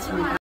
마쳤습니다.